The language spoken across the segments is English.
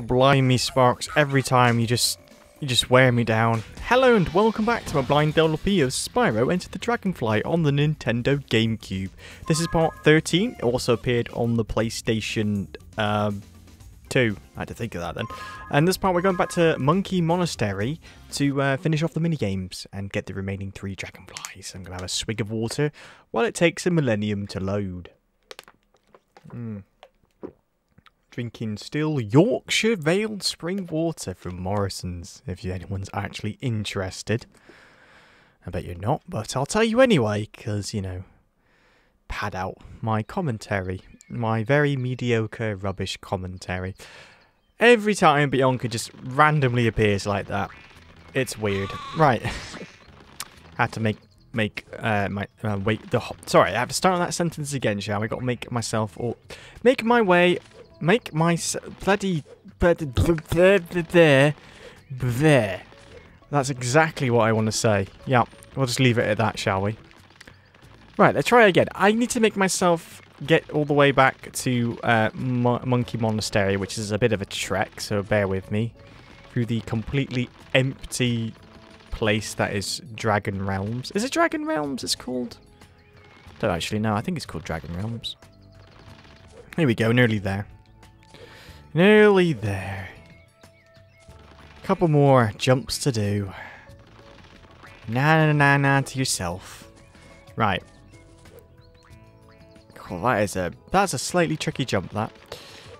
Blimey, Sparx. Every time you just you just wear me down. Hello and welcome back to my blind LP of Spyro Enter the Dragonfly on the Nintendo GameCube. This is part 13. It also appeared on the PlayStation um, 2. I had to think of that then. And this part we're going back to Monkey Monastery to uh, finish off the minigames and get the remaining three dragonflies. I'm going to have a swig of water while it takes a millennium to load. Hmm drinking still Yorkshire Vale spring water from Morrison's, if anyone's actually interested. I bet you're not, but I'll tell you anyway, because, you know, pad out my commentary, my very mediocre, rubbish commentary. Every time Bianca just randomly appears like that, it's weird. Right. Had to make make uh, my uh, wait the sorry I have to start on that sentence again shall we got to make myself or make my way make my bloody there there. That's exactly what I want to say. Yeah, we'll just leave it at that, shall we? Right, let's try again. I need to make myself get all the way back to uh, Mo Monkey Monastery, which is a bit of a trek, so bear with me. Through the completely empty place that is Dragon Realms. Is it Dragon Realms it's called? Don't actually know. I think it's called Dragon Realms. Here we go, nearly there. Nearly there. Couple more jumps to do. Na na na na to yourself. Right. Cool, that is a that's a slightly tricky jump that.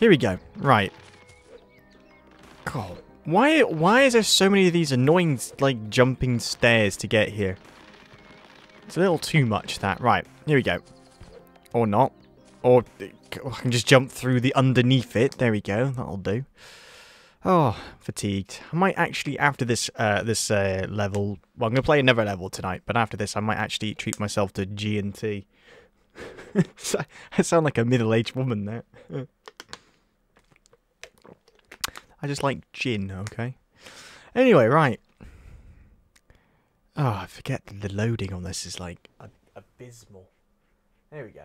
Here we go. Right. God. Why why is there so many of these annoying like jumping stairs to get here? It's a little too much that. Right. Here we go. Or not. Or I can just jump through the underneath it. There we go. That'll do. Oh, fatigued. I might actually, after this uh, this uh, level... Well, I'm going to play another level tonight, but after this I might actually treat myself to G&T. I sound like a middle-aged woman there. I just like gin, okay? Anyway, right. Oh, I forget the loading on this is like abysmal. There we go.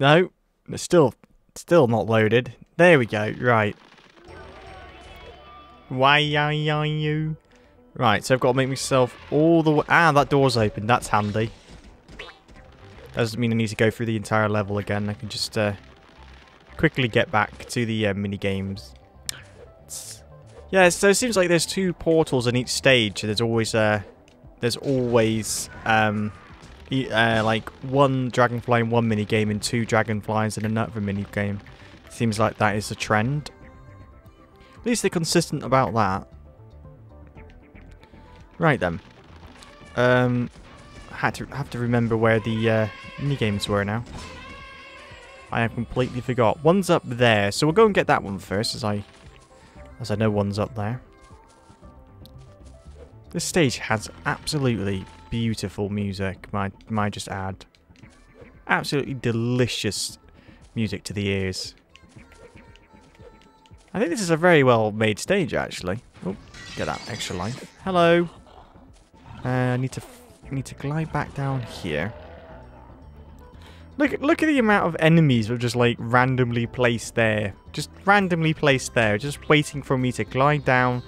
No, it's still, still not loaded. There we go. Right. Why are you? Right, so I've got to make myself all the way... Ah, that door's open. That's handy. Doesn't mean I need to go through the entire level again. I can just uh, quickly get back to the uh, mini games. Yeah, so it seems like there's two portals in each stage. There's always uh, there's always um, uh, like one dragonfly in one mini game and two dragonflies in another mini game. Seems like that is a trend. At least they're consistent about that. Right then. Um, had to have to remember where the uh, mini games were now. I have completely forgot. One's up there, so we'll go and get that one first, as I as I know one's up there. This stage has absolutely beautiful music, might, might just add. Absolutely delicious music to the ears. I think this is a very well made stage, actually. Oh, get that extra life. Hello. Uh, I need to need to glide back down here. Look, look at the amount of enemies that are just like randomly placed there. Just randomly placed there, just waiting for me to glide down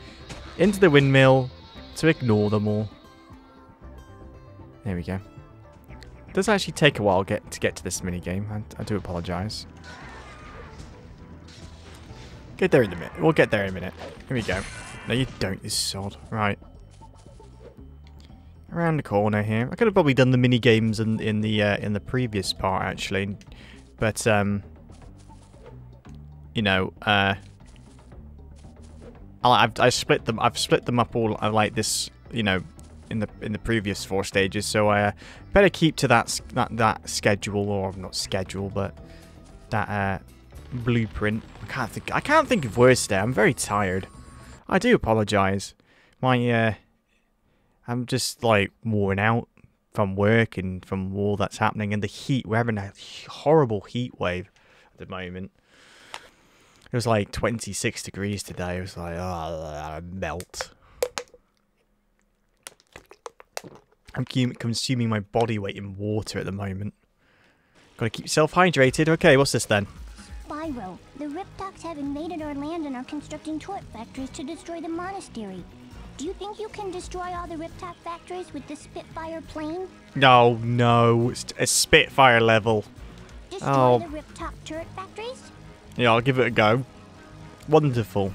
into the windmill to ignore them all. There we go. It does actually take a while get to get to this mini game. I, I do apologise. Get there in a minute. We'll get there in a minute. Here we go. No, you don't, you sod. Right. Around the corner here. I could have probably done the mini games in in the uh, in the previous part actually, but um, you know, uh, I've I split them. I've split them up all uh, like this. You know, in the in the previous four stages. So I uh, better keep to that that that schedule or not schedule, but that uh, blueprint. I can't think. I can't think of words today. I'm very tired. I do apologise. My uh, I'm just like worn out from work and from all that's happening and the heat. We're having a horrible heat wave at the moment. It was like 26 degrees today. It was like, oh, I melt. I'm consuming my body weight in water at the moment. Gotta keep yourself hydrated. Okay, what's this then? Spyro, the Riptocs have invaded our land and are constructing turret factories to destroy the monastery. Do you think you can destroy all the Riptoc factories with the Spitfire plane? No, no. It's a Spitfire level. Destroy Oh. the Riptoc turret factories? Yeah, I'll give it a go. Wonderful.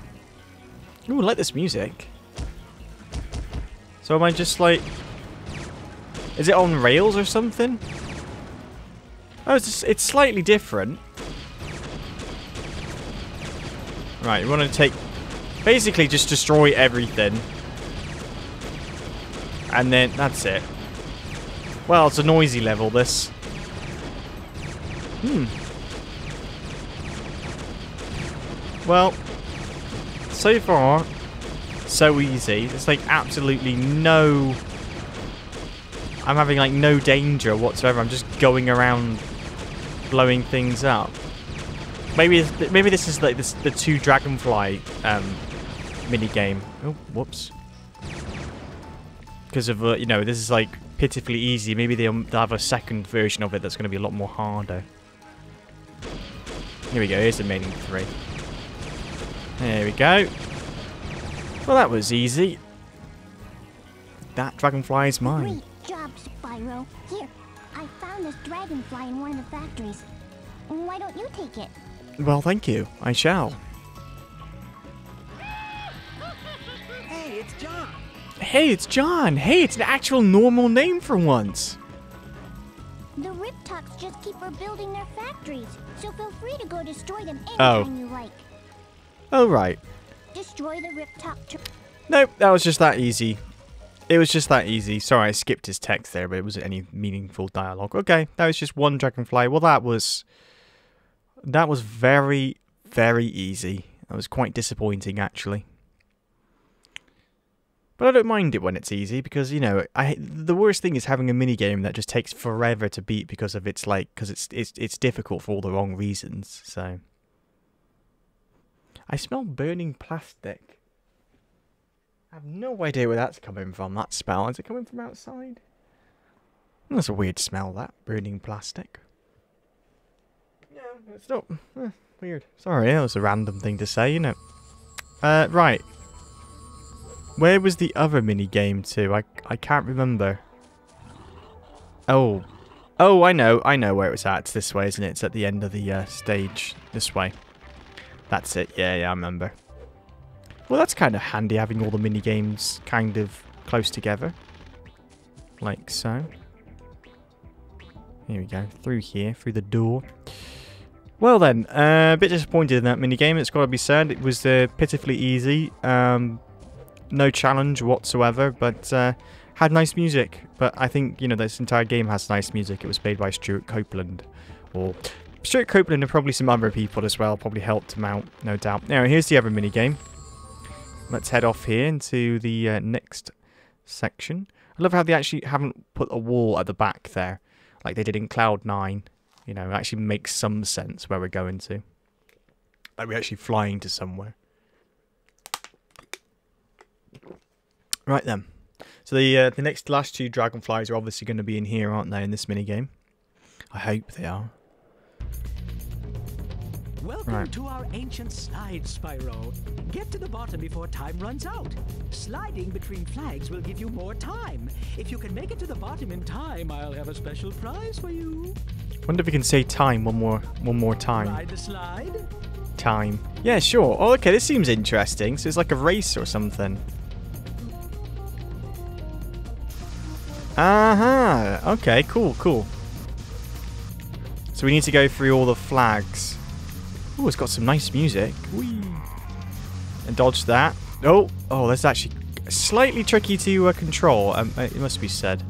Ooh, I like this music. So am I just like... Is it on rails or something? Oh, it's, just, it's slightly different. Right, you want to take... Basically just destroy everything. And then, that's it. Well, it's a noisy level, this. Hmm. Well, so far, so easy. There's like absolutely no... I'm having like no danger whatsoever. I'm just going around blowing things up. Maybe maybe this is like this, the two dragonfly um, mini game. Oh, whoops. Because of uh, you know this is like pitifully easy. Maybe they'll, they'll have a second version of it that's going to be a lot more harder. Here we go. Here's the remaining three. There we go. Well, that was easy. That dragonfly is mine. Great job, Spyro. Here, I found this dragonfly in one of the factories. Why don't you take it? Well, thank you. I shall. Hey, it's John. Hey, it's John. Hey, it's an actual normal name for once. The Riptocs just keep rebuilding their factories, so feel free to go destroy them Oh. anytime you like. Oh, right. Destroy the Riptoc Nope, that was just that easy. It was just that easy. Sorry, I skipped his text there, but it wasn't any meaningful dialogue. Okay, that was just one dragonfly. Well, that was... That was very, very easy. That was quite disappointing, actually. But I don't mind it when it's easy because you know I the worst thing is having a mini game that just takes forever to beat because of its like because it's it's it's difficult for all the wrong reasons. So I smell burning plastic. I have no idea where that's coming from. That smell is it coming from outside? That's a weird smell. That burning plastic. Yeah, it's not eh, weird. Sorry, that was a random thing to say, you know. Uh, right. Where was the other mini game to? I I can't remember. Oh, oh, I know, I know where it was at. It's this way, isn't it? It's at the end of the uh, stage. This way. That's it. Yeah, yeah, I remember. Well, that's kind of handy having all the mini games kind of close together, like so. Here we go, through here, through the door. Well then, uh, a bit disappointed in that mini game. It's got to be said. It was uh, pitifully easy. Um, no challenge whatsoever, but uh, had nice music. But I think, you know, this entire game has nice music. It was made by Stewart Copeland. Or Stewart Copeland and probably some other people as well. Probably helped him out, no doubt. Now, here's the other mini game. Let's head off here into the uh, next section. I love how they actually haven't put a wall at the back there. Like they did in Cloud 9. You know, it actually makes some sense where we're going to. Like we're actually flying to somewhere. Right then. So the uh, the next last two dragonflies are obviously going to be in here, aren't they, in this mini game? I hope they are. Welcome Right. to our ancient slide, Spyro. Get to the bottom before time runs out. Sliding between flags will give you more time. If you can make it to the bottom in time, I'll have a special prize for you. Wonder if we can say time one more one more time. Ride the slide. Time. Yeah, sure. Oh, okay. This seems interesting. So it's like a race or something. Uh huh. Okay. Cool. Cool. So we need to go through all the flags. Oh, it's got some nice music. Whee. And dodge that. Oh, oh, that's actually slightly tricky to uh, control. Um, it must be said.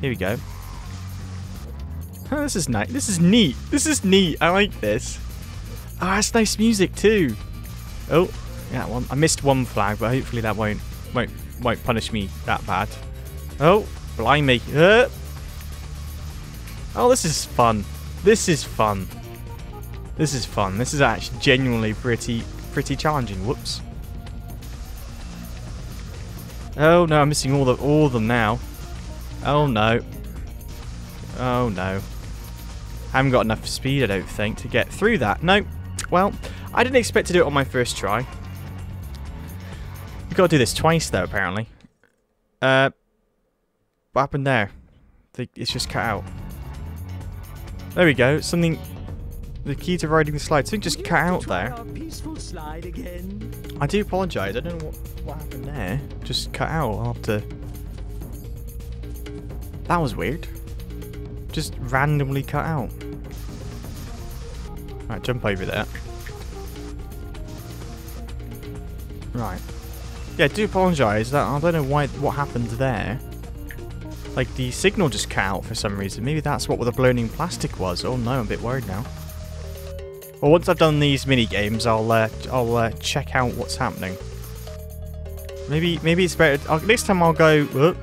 Here we go. Oh, this is nice. This is neat. This is neat. I like this. Oh, that's nice music too. Oh, yeah, one. I missed one flag, but hopefully that won't won't won't punish me that bad. Oh, blimey. Uh. Oh, this is fun. This is fun. This is fun. This is actually genuinely pretty pretty challenging. Whoops. Oh no, I'm missing all the all of them now. Oh no. Oh no. I haven't got enough speed, I don't think, to get through that. No. Well, I didn't expect to do it on my first try. You've got to do this twice, though, apparently. Uh, what happened there? It's just cut out. There we go. Something... The key to riding the slide. Something just cut out there. I do apologise. I don't know what, what happened there. Just cut out. To... That was weird. Just randomly cut out. Right, jump over there. Right. Yeah, I do apologise. I don't know why what happened there. Like, the signal just cut out for some reason. Maybe that's what the burning plastic was. Oh no, I'm a bit worried now. Well, once I've done these mini games, I'll uh, I'll uh, check out what's happening. Maybe maybe it's better. I'll, next time I'll go.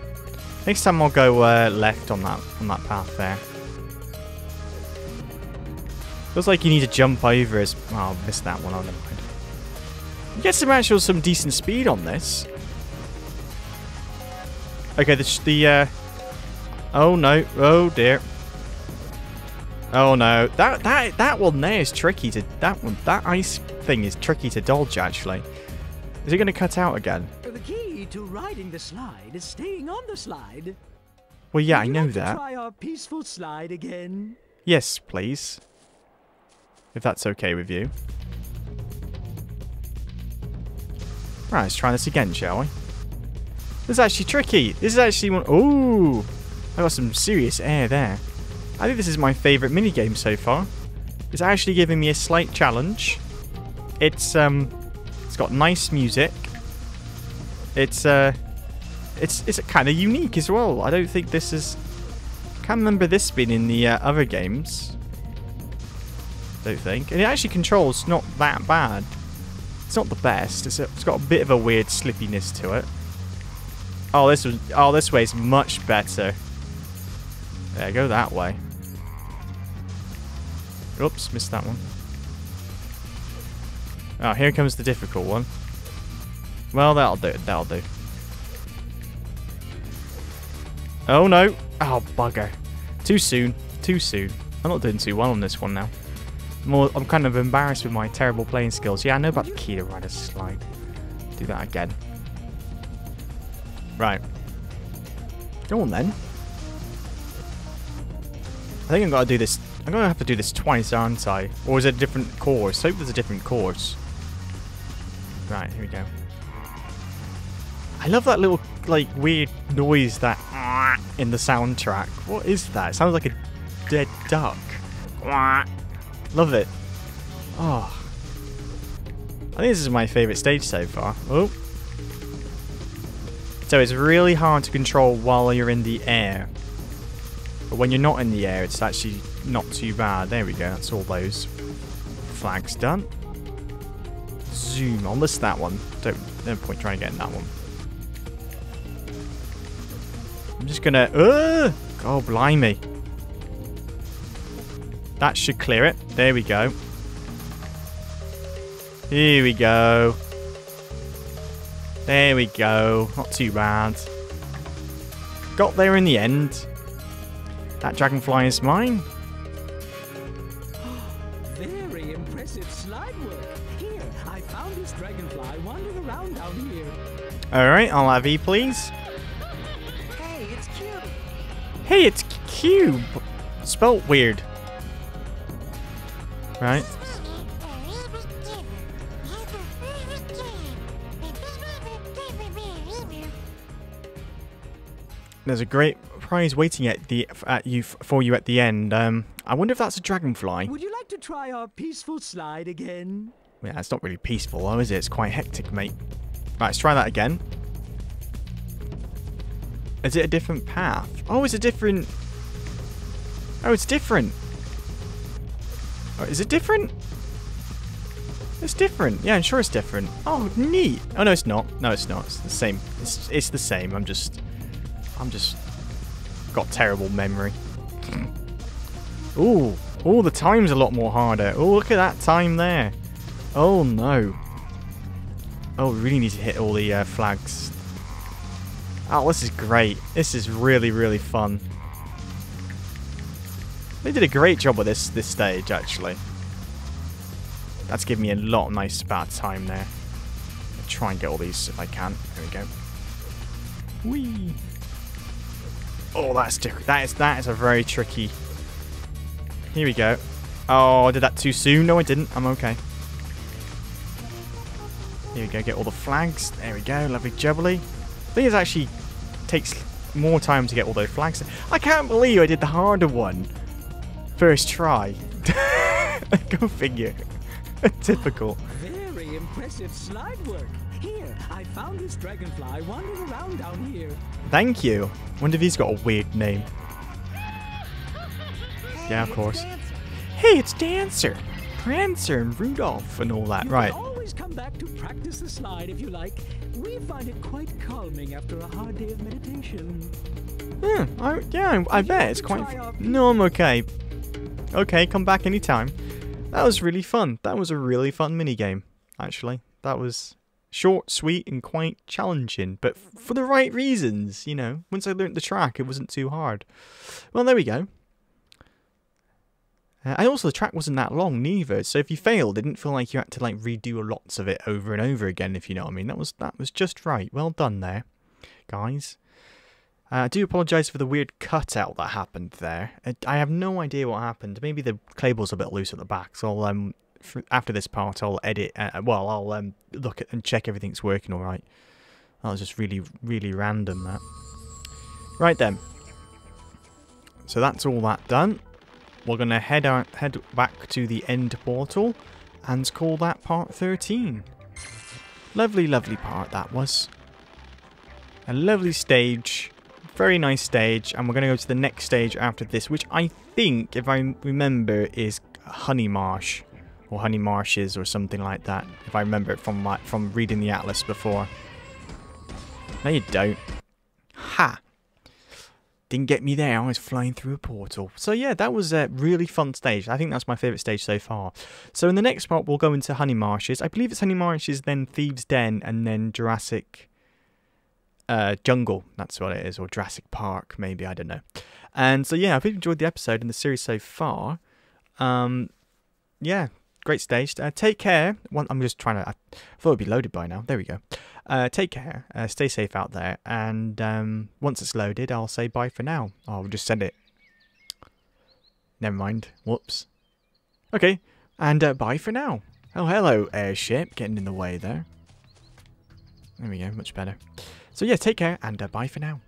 Next time I'll go uh, left on that on that path there. Feels like you need to jump over as... Oh, I missed that one. Oh, never mind. You get some actual, some decent speed on this. Okay, the... the uh... Oh, no. Oh, dear. Oh, no. That, that, that one there is tricky to... That one... That ice thing is tricky to dodge, actually. Is it going to cut out again? The key to riding the slide is staying on the slide. Well, yeah, Would I know like that. try our peaceful slide again? Yes, please. If that's okay with you. Right, let's try this again, shall we? This is actually tricky. This is actually one... Ooh! I got some serious air there. I think this is my favourite minigame so far. It's actually giving me a slight challenge. It's, um... It's got nice music. It's, uh... It's, it's kind of unique as well. I don't think this is... Can't remember this being in the uh, other games don't think. And it actually controls not that bad. It's not the best. It's, a, it's got a bit of a weird slippiness to it. Oh, this was. Oh, this way is much better. There, go that way. Oops, missed that one. Oh, here comes the difficult one. Well, that'll do. That'll do. Oh no! Oh bugger! Too soon. Too soon. I'm not doing too well on this one now. More, I'm kind of embarrassed with my terrible playing skills. Yeah, I know about the key to ride a slide. Do that again. Right. Go on then. I think I'm gonna do this. I'm gonna have to do this twice, aren't I? Or is it a different course? I hope there's a different course. Right, here we go. I love that little, like, weird noise that in the soundtrack. What is that? It sounds like a dead duck. Love it. Oh. I think this is my favourite stage so far. Oh. So it's really hard to control while you're in the air. But when you're not in the air, it's actually not too bad. There we go. That's all those flags done. Zoom. I'll that one. Don't, no point trying to get in that one. I'm just gonna... Oh, blimey. That should clear it. There we go. Here we go. There we go. Not too bad. Got there in the end. That dragonfly is mine. Alright, I'll have E, please. Hey, it's Cube. Hey, it's Cube. Spelt weird. Right. There's a great prize waiting at the at you for you at the end. Um, I wonder if that's a dragonfly. Would you like to try our peaceful slide again? Yeah, it's not really peaceful, though, is it? It's quite hectic, mate. Right, let's try that again. Is it a different path? Oh, it's a different... Oh, it's different. Oh, is it different? It's different. Yeah, I'm sure it's different. Oh, neat. Oh, no, it's not. No, it's not. It's the same. It's, it's the same. I'm just... I'm just... Got terrible memory. Ooh. Oh, the time's a lot more harder. Oh, look at that time there. Oh, no. Oh, we really need to hit all the uh, flags. Oh, this is great. This is really, really fun. They did a great job with this this stage, actually. That's giving me a lot of nice bad time there. I'll try and get all these if I can. There we go. Whee! Oh, that's tricky. that is that is a very tricky. Here we go. Oh, I did that too soon. No, I didn't. I'm okay. Here we go. Get all the flags. There we go. Lovely jubbly. I think it actually takes more time to get all those flags. I can't believe I did the harder one. First try. Go figure. Typical. Very impressive slide work. Here, I found this dragonfly wandering around down here. Thank you. Wonder if he's got a weird name. Yeah, of course. Hey, it's Dancer, Prancer, and Rudolph, and all that. You right. Always come back to practice the slide if you like. We find it quite calming after a hard day of meditation. Yeah, I, yeah, I, I bet it's quite. No, I'm okay. Okay, come back anytime. That was really fun. That was a really fun mini game. Actually, that was short, sweet, and quite challenging, but for the right reasons. You know, once I learnt the track, it wasn't too hard. Well, there we go. Uh, and also, the track wasn't that long neither, so if you failed, it didn't feel like you had to like redo lots of it over and over again. If you know what I mean, that was that was just right. Well done there, guys. Uh, I do apologise for the weird cutout that happened there. I have no idea what happened. Maybe the cable's a bit loose at the back, so I'll, um, after this part I'll edit. Uh, well, I'll um, look at and check everything's working all right. That was just really, really random. That. Right then. So that's all that done we're going to head out, head back to the end portal and call that part 13. Lovely, lovely part that was. A lovely stage. Very nice stage. And we're going to go to the next stage after this, which I think, if I remember, is Honey Marsh. Or Honey Marshes or something like that. If I remember it from, my, from reading the atlas before. No, you don't. Ha! Didn't get me there. I was flying through a portal. So yeah, that was a really fun stage. I think that's my favourite stage so far. So in the next part, we'll go into Honey Marshes. I believe it's Honey Marshes, then Thieves' Den, and then Jurassic uh, Jungle. That's what it is, or Jurassic Park, maybe. I don't know. And so yeah, I've enjoyed the episode and the series so far. Um, yeah, great stage. Uh, take care. One, I'm just trying to. I thought it'd be loaded by now. There we go. Uh, take care. Uh, stay safe out there. And um, once it's loaded, I'll say bye for now. I'll just send it. Never mind. Whoops. Okay. And uh, bye for now. Oh, hello, airship. Getting in the way there. There we go. Much better. So yeah, take care and uh, bye for now.